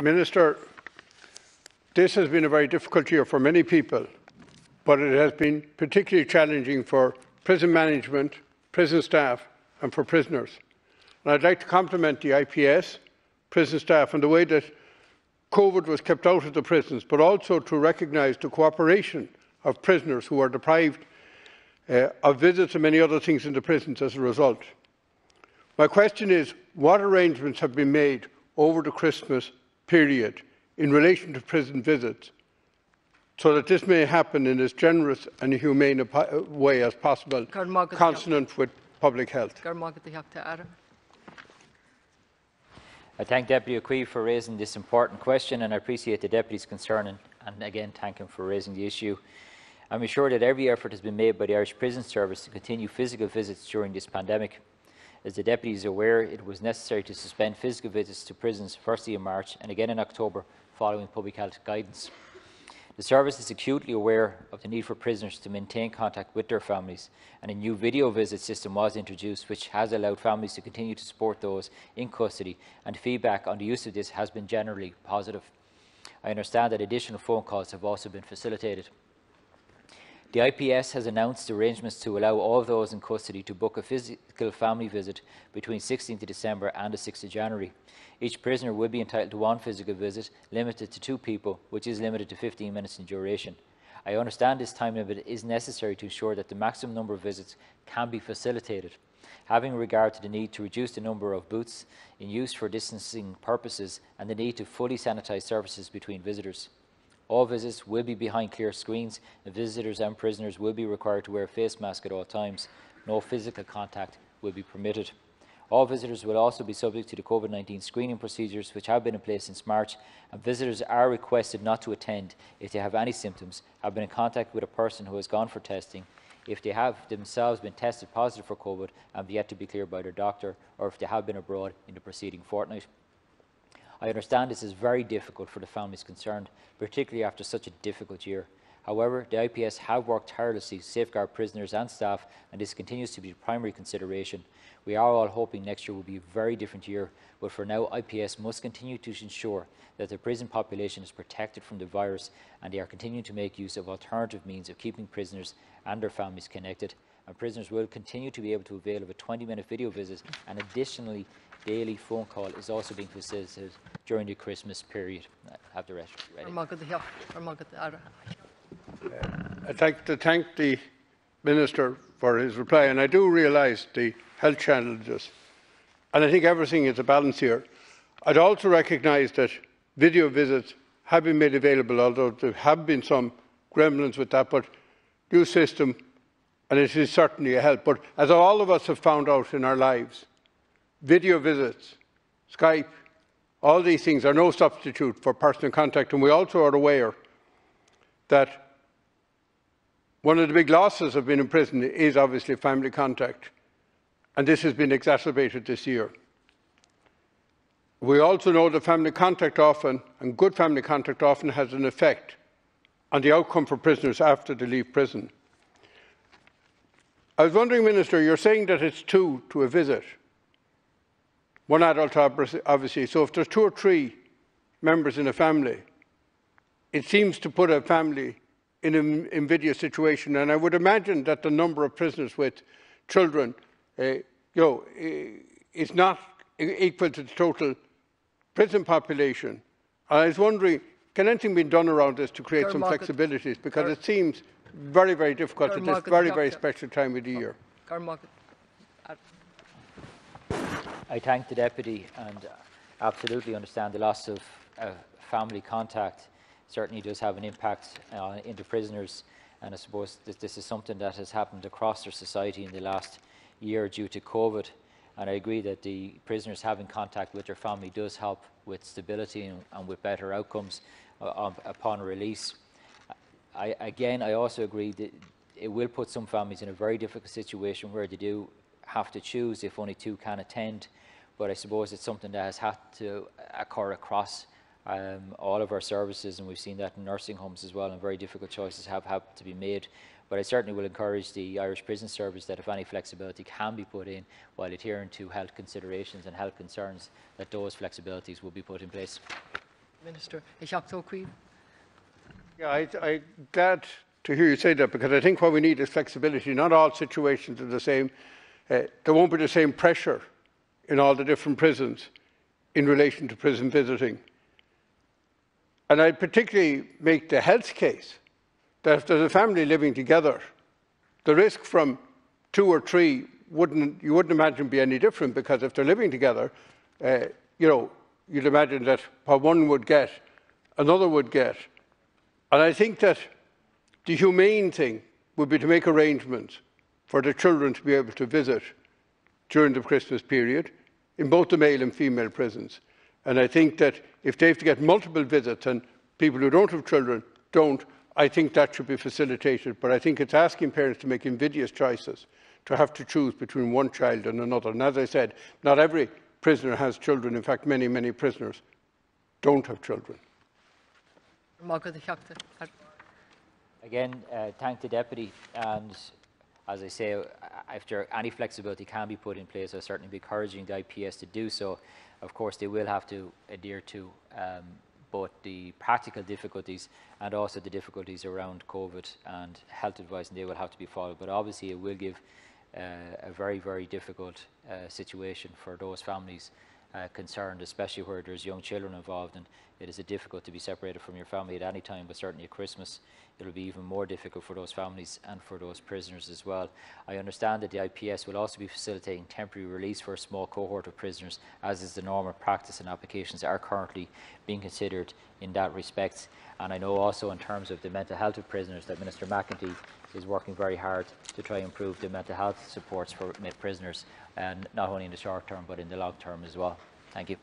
Minister, this has been a very difficult year for many people, but it has been particularly challenging for prison management, prison staff and for prisoners. And I'd like to compliment the IPS, prison staff and the way that COVID was kept out of the prisons, but also to recognise the cooperation of prisoners who are deprived uh, of visits and many other things in the prisons as a result. My question is, what arrangements have been made over the Christmas period in relation to prison visits so that this may happen in as generous and humane a way as possible, consonant with public health? I thank Deputy Ó Cuív for raising this important question and I appreciate the Deputy's concern and, and again thank him for raising the issue. I'm assured that every effort has been made by the Irish Prison Service to continue physical visits during this pandemic. As the Deputy is aware, it was necessary to suspend physical visits to prisons firstly in March and again in October following public health guidance. The service is acutely aware of the need for prisoners to maintain contact with their families, and a new video visit system was introduced, which has allowed families to continue to support those in custody, and feedback on the use of this has been generally positive. I understand that additional phone calls have also been facilitated. The IPS has announced arrangements to allow all those in custody to book a physical family visit between 16th December and the 6th of January. Each prisoner will be entitled to one physical visit, limited to two people, which is limited to 15 minutes in duration. I understand this time limit is necessary to ensure that the maximum number of visits can be facilitated. Having regard to the need to reduce the number of booths in use for distancing purposes and the need to fully sanitise surfaces between visitors. All visits will be behind clear screens, and visitors and prisoners will be required to wear a face mask at all times. No physical contact will be permitted. All visitors will also be subject to the COVID-19 screening procedures which have been in place since March and visitors are requested not to attend if they have any symptoms, have been in contact with a person who has gone for testing, if they have themselves been tested positive for COVID and have yet to be cleared by their doctor, or if they have been abroad in the preceding fortnight. I understand this is very difficult for the families concerned, particularly after such a difficult year. However, the IPS have worked tirelessly to safeguard prisoners and staff, and this continues to be the primary consideration. We are all hoping next year will be a very different year, but for now, IPS must continue to ensure that the prison population is protected from the virus, and they are continuing to make use of alternative means of keeping prisoners and their families connected. And prisoners will continue to be able to avail of a 20-minute video visit, and additionally, daily phone call is also being facilitated during the Christmas period. I have the rest ready. I'd like to thank the Minister for his reply, and I do realise the health challenges, and I think everything is a balance here. I'd also recognise that video visits have been made available, although there have been some gremlins with that, but new system, and it is certainly a help. But as all of us have found out in our lives, video visits, Skype, all these things are no substitute for personal contact. And we also are aware that one of the big losses of being in prison is obviously family contact. And this has been exacerbated this year. We also know that family contact often, and good family contact often, has an effect on the outcome for prisoners after they leave prison. I was wondering, Minister, you're saying that it's two to a visit one adult obviously. So if there's two or three members in a family, it seems to put a family in an invidious situation. And I would imagine that the number of prisoners with children, uh, you know, is not equal to the total prison population. I was wondering, can anything be done around this to create some flexibilities? Because it seems very, very difficult at this very, very special time of the year. I thank the Deputy and absolutely understand the loss of uh, family contact certainly does have an impact uh, into prisoners and I suppose that this is something that has happened across our society in the last year due to COVID and I agree that the prisoners having contact with their family does help with stability and, and with better outcomes uh, upon release. I, again, I also agree that it will put some families in a very difficult situation where they do have to choose if only two can attend. But I suppose it's something that has had to occur across um, all of our services, and we've seen that in nursing homes as well, and very difficult choices have had to be made. But I certainly will encourage the Irish Prison Service that if any flexibility can be put in while adhering to health considerations and health concerns, that those flexibilities will be put in place. Minister, Ishaq Queen. Yeah, I, I'm glad to hear you say that because I think what we need is flexibility. Not all situations are the same. Uh, there won't be the same pressure in all the different prisons in relation to prison visiting. And I particularly make the health case that if there's a family living together, the risk from two or three wouldn't you wouldn't imagine be any different because if they're living together, uh, you know, you'd imagine that what one would get, another would get. And I think that the humane thing would be to make arrangements for the children to be able to visit during the Christmas period in both the male and female prisons. And I think that if they have to get multiple visits and people who don't have children don't, I think that should be facilitated. But I think it's asking parents to make invidious choices, to have to choose between one child and another. And as I said, not every prisoner has children. In fact, many, many prisoners don't have children. Margaret. Again, uh, thank the deputy, and as I say, there any flexibility can be put in place, I'll certainly be encouraging the IPS to do so. Of course, they will have to adhere to um, both the practical difficulties and also the difficulties around COVID and health advice, and they will have to be followed. But obviously, it will give uh, a very, very difficult uh, situation for those families uh, concerned, especially where there's young children involved, and it is difficult to be separated from your family at any time, but certainly at Christmas it will be even more difficult for those families and for those prisoners as well. I understand that the IPS will also be facilitating temporary release for a small cohort of prisoners, as is the normal practice and applications are currently being considered in that respect. And I know also in terms of the mental health of prisoners that Minister McEntee is working very hard to try and improve the mental health supports for prisoners, and not only in the short term but in the long term as well. Thank you.